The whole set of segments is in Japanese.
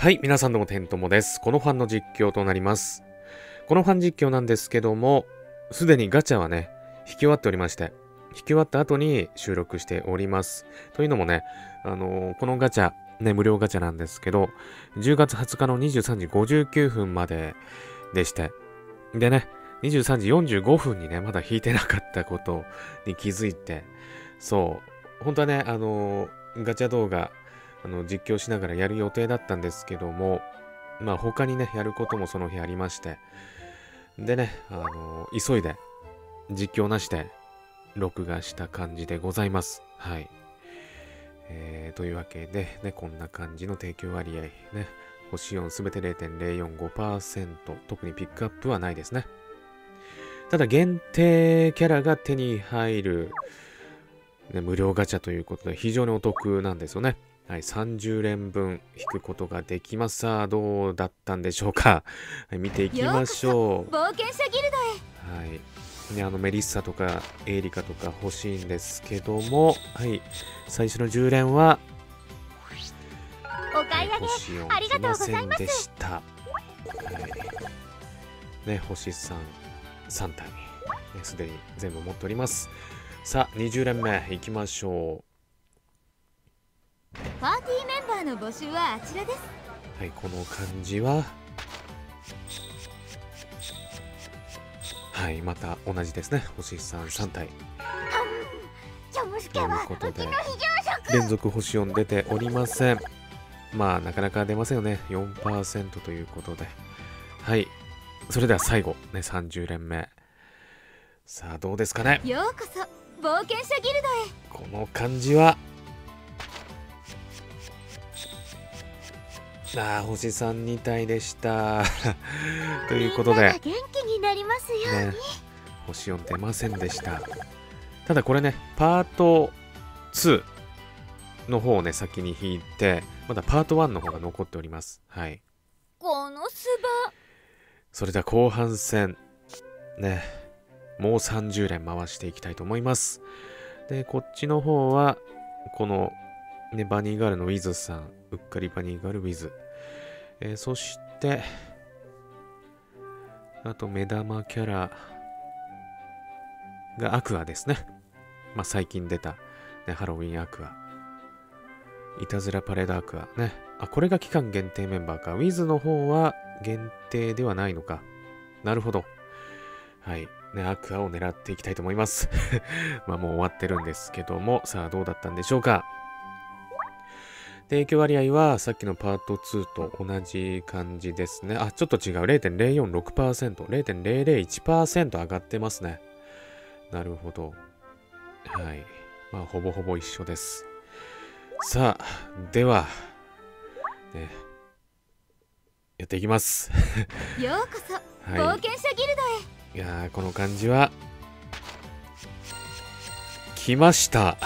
はい、皆さんどうも、てんともです。このファンの実況となります。このファン実況なんですけども、すでにガチャはね、引き終わっておりまして、引き終わった後に収録しております。というのもね、あのーこのガチャ、ね、無料ガチャなんですけど、10月20日の23時59分まででして、でね、23時45分にね、まだ引いてなかったことに気づいて、そう、本当はね、あのーガチャ動画、あの、実況しながらやる予定だったんですけども、まあ他にね、やることもその日ありまして、でね、あの急いで、実況なしで、録画した感じでございます。はい。えー、というわけで、ね、こんな感じの提供割合、ね、星4すべて0.045%、特にピックアップはないですね。ただ限定キャラが手に入る、ね、無料ガチャということで非常にお得なんですよね。はい、30連分引くことができます。さあ、どうだったんでしょうか。はい、見ていきましょう。冒険者ギルドへはい。ね、あのメリッサとかエイリカとか欲しいんですけども、はい。最初の10連は、お買い上げ星4ありがとうございまでした。はい。ね、星3、3体。ね、すでに全部持っております。さあ、20連目いきましょパーティーメンバーの募集はあちらですう。はい、この漢字は、はい、また同じですね。星3、3体。というはことで連続星4出ておりません。まあ、なかなか出ませんよね。4%ということで。はい。それでは最後、ね、30連目。さあ、どうですかね。ようこそ冒険者ギルドへこの漢字は、ああ、星3、2体でした。ということで元気になりますよ星4出ませんでした。ただこれね、パート2の方をね、先に引いて、まだパート1の方が残っております。はい。このスそれでは後半戦、ね、もう30連回していきたいと思います。で、こっちの方は、この、ね、バニーガールのウィズさん、うっかりバニーガールウィズ。えーそして、あと目玉キャラがアクアですね。まあ、最近出た、ね、ハロウィンアクア。いたずらパレードアクアね。あ、これが期間限定メンバーか。ウィズの方は限定ではないのか。なるほど。はい。ね、アクアを狙っていきたいと思います。まあもう終わってるんですけども、さあどうだったんでしょうか。提供割合はさっきのパート2と同じ感じですね。あ、ちょっと違う。0.046%。0.001%上がってますね。なるほど。はい。まあほぼほぼ一緒です。さあ、では、ね、やっていきます。ようこそ冒は険者ギルドへい。いやー、この感じは、来ました。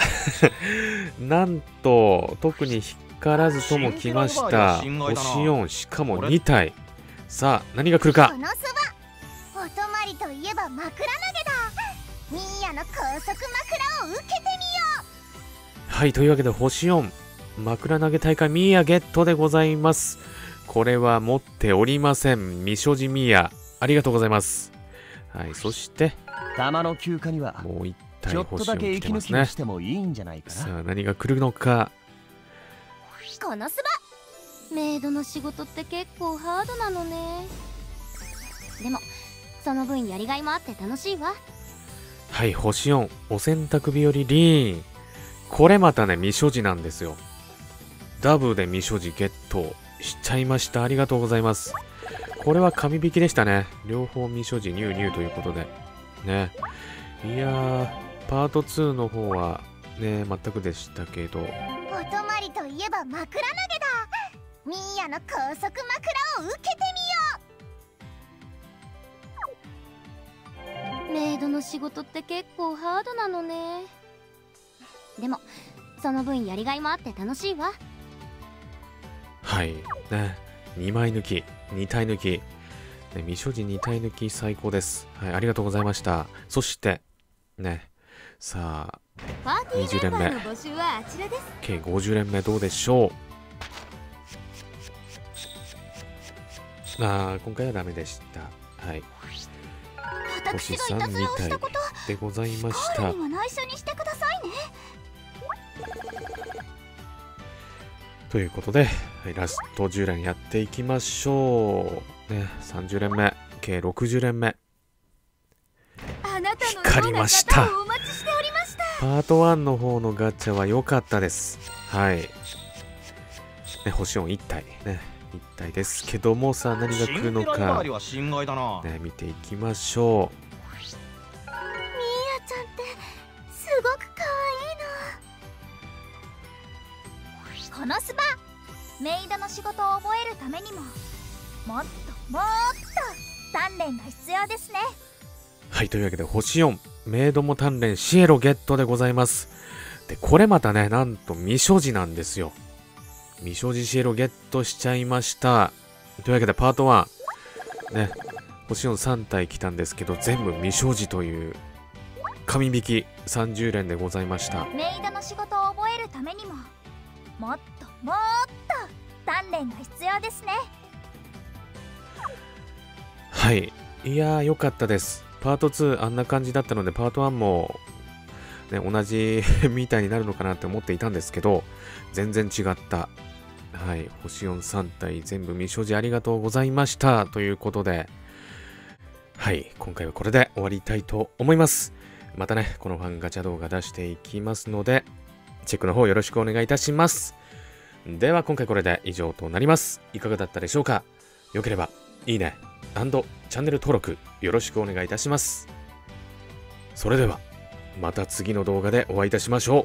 なんと、特に光らずとも来ました。星新型だな4、しかも2体。さあ、何が来るか？このそばお泊まりといえば枕投げだミーヤの高速枕を受けてはい、というわけで星4、枕投げ大会ミーヤゲットでございます。これは持っておりません。未所持ミーヤ。ありがとうございます。はい、そして、玉の休暇にはもう一体ちょっと星4だけ来てますね息抜きに。してもいいんじゃないかなさあ、何が来るのか？このそばメイドの仕事って結構ハードなのねでもその分やりがいもあって楽しいわはい、星4、お洗濯日和リーン。これまたね、未所持なんですよ。ダブで未所持ゲットしちゃいました。ありがとうございます。これは紙引きでしたね。両方未所持ニューニューということで。ね。いやー、パート2の方はね、全くでしたけど、お泊まりといえば枕投げだミーヤの高速枕を受けてみようメイドの仕事って結構ハードなのねでもその分やりがいもあって楽しいわはい。ね。2枚抜き、2体抜き。ね、未所持2体抜き最高です。はい、ありがとうございました。そして、ね。さあ、パーティーメンバーの20募集はあちらです。計50連目どうでしょう？あー今回はダメでした。はい。星私がいた。ずらをしたことでございましたということで、はいラスト10連やっていきましょう。ね、30連目、計60連目。光りましたパート1の方のガチャは良かったです。はい。ね、星音1体。ね、1体ですけども、さあ何が来るのか周り、は心外だな、ね、見ていきましょミーヤちゃんってすごく可愛いのこのスバメイドの仕事を覚えるためにももっともっと鍛錬が必要ですねう。はい、というわけで、星4、メイドも鍛錬シエロゲットでございます。で、これまたね、なんと未所持なんですよ。未所持シエロゲットしちゃいました。というわけで、パート1、ね、星4 3体来たんですけど、全部未所持という、神引き30連でございました。メイドの仕事を覚えるためにももっともっと鍛錬が必要ですねはい。いやー、良かったです。パート2、あんな感じだったので、パート1も、ね、同じみたいになるのかなって思っていたんですけど、全然違った。はい。星4 3体、全部未所持ありがとうございました。ということで、はい。今回はこれで終わりたいと思います。またね、このファンガチャ動画出していきますので、チェックの方よろしくお願いいたします。では、今回これで以上となります。いかがだったでしょうか？よければ、いいね、チャンネル登録よろしくお願いいたします。それでは、また次の動画でお会いいたしましょ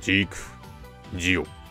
う。ジーク、ジオ。